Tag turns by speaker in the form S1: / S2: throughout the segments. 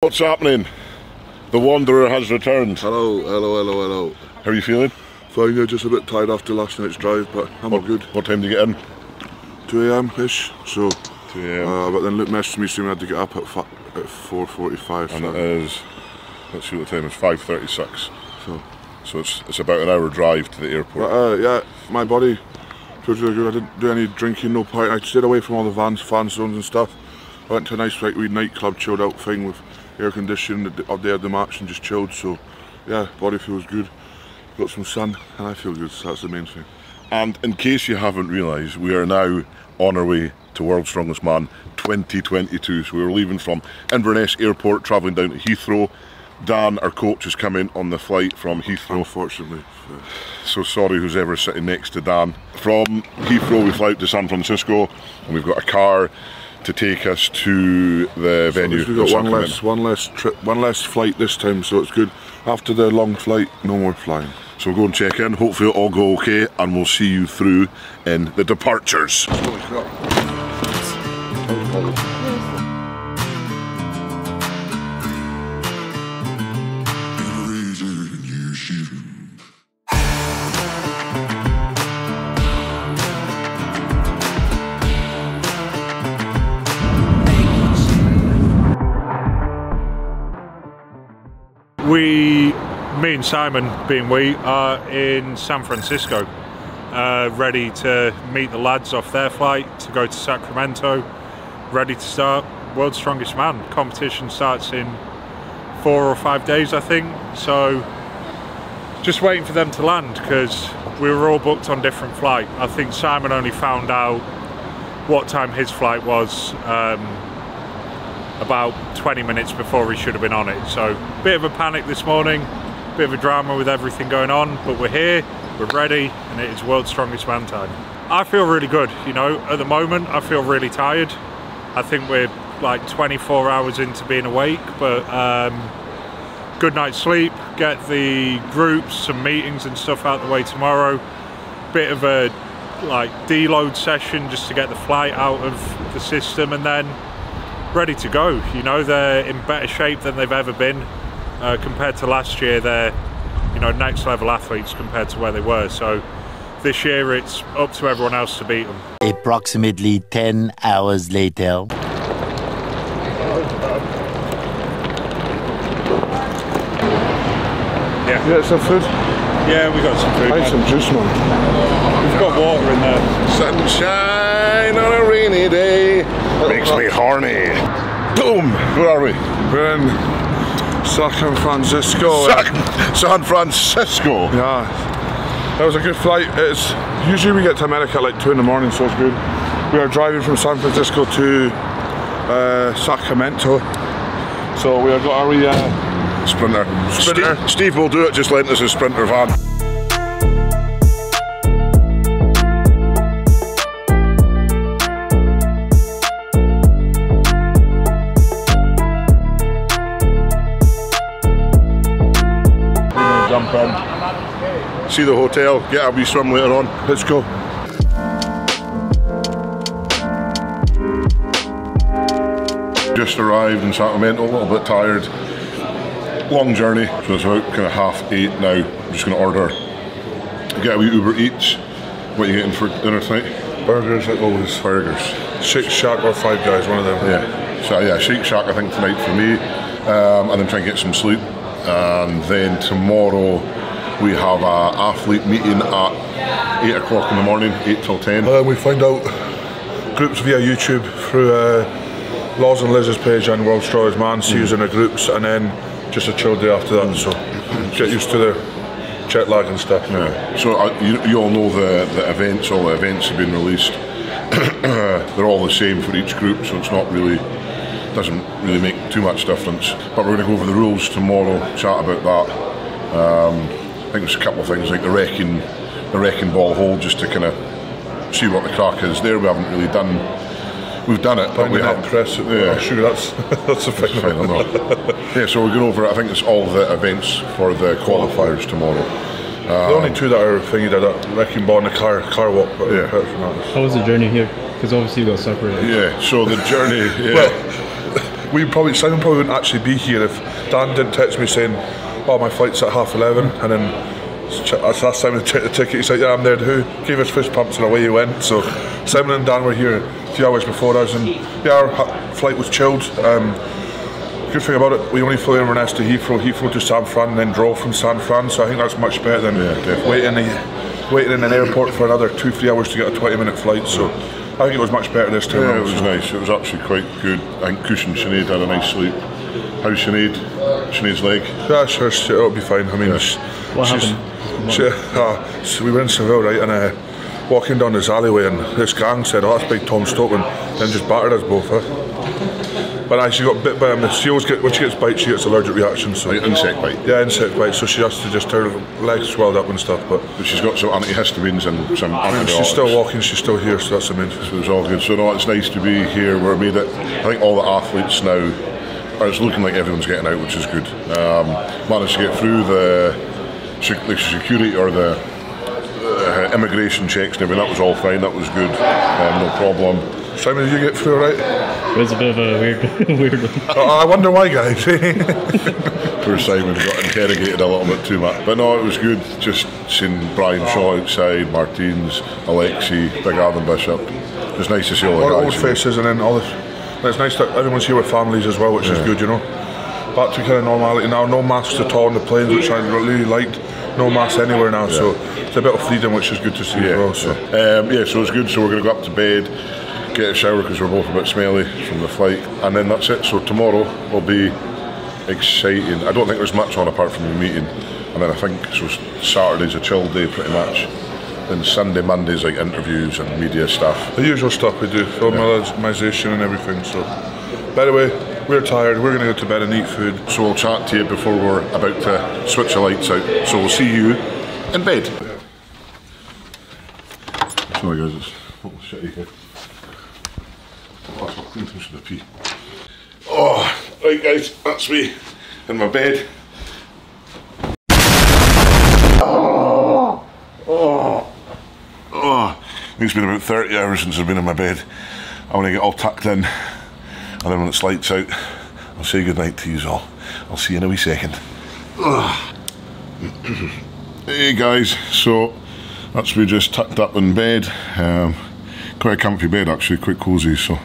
S1: What's happening? The Wanderer has returned.
S2: Hello, hello, hello, hello.
S1: How are you feeling?
S2: Fine, yeah, just a bit tired after last night's drive, but I'm all good.
S1: What time did you get in?
S2: 2 a.m. ish, so.
S1: 2 a.m.
S2: Uh, but then Luke messaged me saying we had to get up at, at 4.45.
S1: and
S2: So,
S1: it is, let's see what the time is, 5.36.
S2: so.
S1: So it's, it's about an hour drive to the airport.
S2: But, uh, yeah, my body feels really good. I didn't do any drinking, no party. I stayed away from all the vans, fan zones and stuff. I went to a nice like, wee nightclub chilled out thing with air conditioning the- all day the match and just chilled. So, yeah, body feels good. Got some sun and I feel good, so that's the main thing.
S1: And in case you haven't realised, we are now on our way to World's Strongest Man 2022. So we're leaving from Inverness Airport, travelling down to Heathrow. Dan, our coach, is coming on the flight from Heathrow.
S2: Unfortunately.
S1: So sorry who's ever sitting next to Dan. From Heathrow, we fly out to San Francisco, and we've got a car to take us to the venue.
S2: We've got one less, one less trip, one less flight this time, so it's good. After the long flight, no more flying.
S1: So we'll go and check in. Hopefully it'll all go okay, and we'll see you through in the departures.
S3: We, me and Simon, being we, are in San Francisco, uh, ready to meet the lads off their flight to go to Sacramento, ready to start World's Strongest Man. Competition starts in four or five days, I think. So, just waiting for them to land because we were all booked on different flight. I think Simon only found out what time his flight was. Um, about 20 minutes before he should have been on it. So, bit of a panic this morning, bit of a drama with everything going on, but we're here, we're ready, and it is World's Strongest Man time. I feel really good, you know, at the moment, I feel really tired. I think we're like 24 hours into being awake, but um, good night's sleep, get the groups, some meetings and stuff out the way tomorrow. Bit of a like deload session just to get the flight out of the system and then ready to go. You know, they're in better shape than they've ever been uh, compared to last year. They're, you know, next level athletes compared to where they were. So this year it's up to everyone else to beat them.
S4: Approximately 10 hours later.
S3: Yeah,
S2: Yeah, some food.
S3: yeah, we got some food.
S2: I need
S3: man.
S2: some juice, man.
S3: We've got water in there.
S1: Sunshine on a rainy day makes me horny. Boom! Where are we?
S2: We're in San Francisco.
S1: San, San Francisco.
S2: Yeah, that was a good flight. It's usually we get to America at like two in the morning, so it's good. We are driving from San Francisco to uh, Sacramento, so we have got our wee, uh,
S1: Sprinter.
S2: Sprinter.
S1: Steve, Steve will do it, just lent us a Sprinter van. See the hotel, get a wee swim later on.
S2: let's go.
S1: Just arrived in Sacramento, a little bit tired. Long journey, so it's about kind of half eight now. I'm just going to order, get a wee Uber Eats. What are you getting for dinner tonight?
S2: Burgers like always.
S1: Burgers.
S2: Shake Shack or Five Guys, one of them.
S1: Yeah. So yeah, Shake Shack I think tonight for me, um, and then try and get some sleep. And then tomorrow we have a athlete meeting at eight o'clock in the morning, eight till ten.
S2: Uh, we find out groups via YouTube through uh, Loz and Liz's page and World Strongest Man. See us in the groups, and then just a chill day after that. So get used to the jet lag and stuff.
S1: Yeah. So uh, you, you all know the, the events, all the events have been released. They're all the same for each group, so it's not really doesn't really make too much difference. But we're going to go over the rules tomorrow, chat about that. Um, I think there's a couple of things like the wrecking, the wrecking ball hold, just to kind of see what the crack is there. We haven't really done. We've done it, but we haven't
S2: press it.
S1: Yeah.
S2: Yeah, sure, that's that's the thing.
S1: Fine, I know. yeah, so we're going over. I think it's all the events for the qualifiers tomorrow.
S2: the only two that are thingy that wrecking ball and the car car walk. But
S1: Yeah.
S2: apart from that,
S5: How was the journey here? Because obviously you got separated.
S1: Yeah, so the journey. Yeah.
S2: Well, we probably Simon probably wouldn't actually be here if Dan didn't text me saying, "Oh, my flight's at half 11 and then that's last time we checked the ticket. He's like, "Yeah, I'm there." Who gave us fist pumps and away he went. So Simon and Dan were here a few hours before us, and yeah, our flight was chilled. Um, good thing about it, we only flew Inverness to Heathrow, Heathrow to San Fran, and then drove from San Fran. So I think that's much better than
S1: Yeah,
S2: waiting the, waiting in an airport for another two, three hours to get a 20 minute flight. So I think it was much better this time.
S1: Yeah, it was nice. It was actually quite good. I think Cush and Sinead had a nice sleep. How's Sinead? Sinead's leg?
S2: Yeah, sure, she- it'll be fine. I mean, sh-
S5: What
S2: she's-
S5: happened?
S2: She, uh, so we were in Seville, right, and uh, walking down this alleyway, and this gang said, "Oh, that's big Tom Stoltman," then just battered us both. Huh? But uh, she got bit by him. She always get when she gets bite, she gets allergic reactions. So
S1: Like insect bite.
S2: yeah, insect bite. So she has to just her legs swelled up and stuff. But
S1: But she's got some antihistamines and some antibiotics.
S2: she's still walking. She's still here. So that's the main.
S1: So it was all good. So no, it's nice to be here. We're made it. I think all the athletes now. Or it's looking like everyone's getting out, which is good. Um, managed to get through the, the security or the uh, immigration checks and everything. That was all fine. That was good. Um, no problem.
S2: Simon, did you get through all right?
S5: It was a bit of a weird, weird one.
S2: Uh, I wonder why, guys.
S1: Poor Simon got interrogated a little bit too much. But no, it was good just seeing Brian Shaw outside, Martins, Alexi, Big Adam Bishop. It was nice to see all the
S2: all the
S1: guys.
S2: old faces, and then all this. And it's nice that everyone's here with families as well, which is good, you know. Back to kind of normality now. No masks at all on the planes, which I really liked. No masks anywhere now, so it's a bit of freedom, which is good to see as well. So.
S1: Um, yeah, so it's good. So we're going to go up to bed, get a shower because we're both a bit smelly from the flight, and then that's it. So tomorrow will be exciting. I don't think there's much on apart from the meeting, and then I think so. Saturday's a chill day pretty much. Then Sunday, Monday's like interviews and media stuff.
S2: The usual stuff we do, filmization and everything. So, by the way, we're tired. We're going to go to bed and eat food.
S1: So we'll chat to you before we're about to switch the lights out. So we'll see you in bed. Sorry guys, it's a little shitty here. Oh. Oh, right guys, that's me in my bed. Oh, it's been about 30 hours since I've been in my bed. I want to get all tucked in, and then when it's lights out, I'll say goodnight to you all. I'll see you in a wee second. Hey guys, so that's we just tucked up in bed. Um, quite a comfy bed actually, quite cosy. So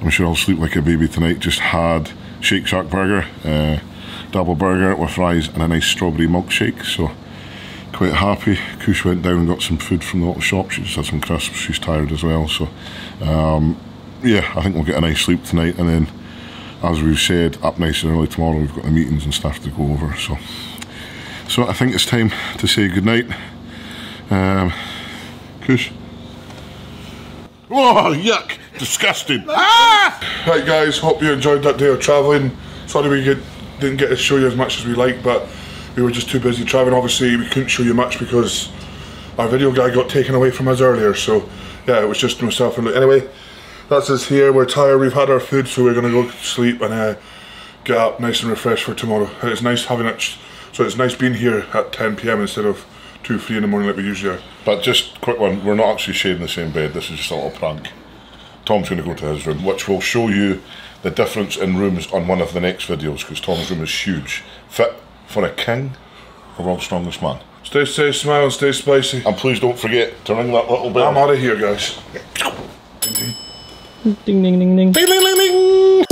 S1: I'm sure I'll sleep like a baby tonight. Just had Shake Shack burger, uh, double burger with fries, and a nice strawberry milkshake. So quite happy. Kush went down and got some food from the little shop. She just had some crisps. She's tired as well. So um, yeah, I think we'll get a nice sleep tonight, and then as we've said, up nice and early tomorrow. We've got the meetings and stuff to go over. So, so I think it's time to say goodnight. Um, Kush. Oh, yuck! Disgusting. Ah!
S2: Right, guys. Hope you enjoyed that day of travelling. Sorry we get, didn't get to show you as much as we like, but we were just too busy travelling. Obviously, we couldn't show you much because our video guy got taken away from us earlier. So, yeah, it was just myself and Luke. Anyway, that's us here. We're tired. We've had our food, so we're gonna go sleep and uh, get up nice and refreshed for tomorrow. It's nice having it. So it's nice being here at 10 p.m. instead of two, three in the morning like we usually are.
S1: But just quick one, we're not actually sharing the same bed. This is just a little prank. Tom's going to go to his room, which will show you the difference in rooms on one of the next videos because Tom's room is huge. Fit for a king or world's strongest man.
S2: Stay safe, smile, and stay spicy.
S1: And please don't forget to ring that little bell.
S2: I'm out of here, guys.
S5: Ding, ding, ding, ding.
S1: Ding, ding, ding, ding.